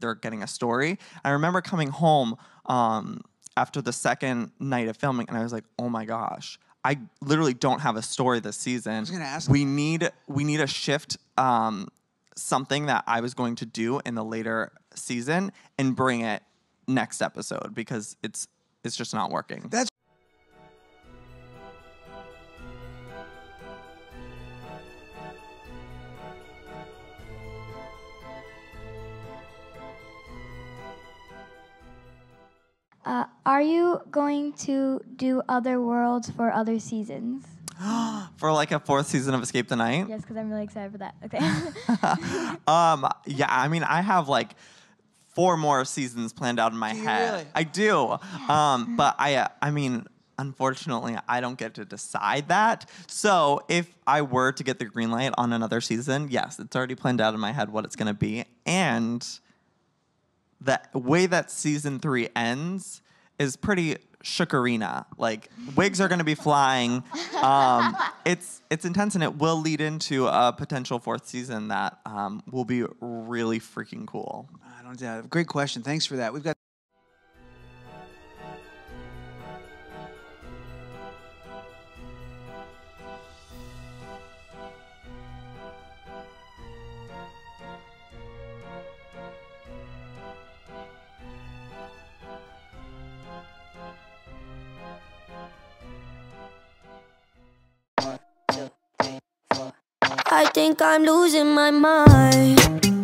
they're getting a story. I remember coming home um, after the second night of filming, and I was like, oh my gosh. I literally don't have a story this season. I was gonna ask We need we need a shift, um, something that I was going to do in the later season, and bring it next episode because it's it's just not working. That's Uh, are you going to do other worlds for other seasons? for like a fourth season of Escape the Night. Yes, because I'm really excited for that. Okay. Um, yeah, I mean, I have like four more seasons planned out in my you head. really? I do. Um, but I, uh, I mean, unfortunately, I don't get to decide that. So if I were to get the green light on another season, yes, it's already planned out in my head what it's gonna be, and the way that season three ends is pretty shukarina. Like wigs are going to be flying. Um, it's it's intense, and it will lead into a potential fourth season that um, will be really freaking cool. I don't doubt it. Great question. Thanks for that. We've got. I think I'm losing my mind.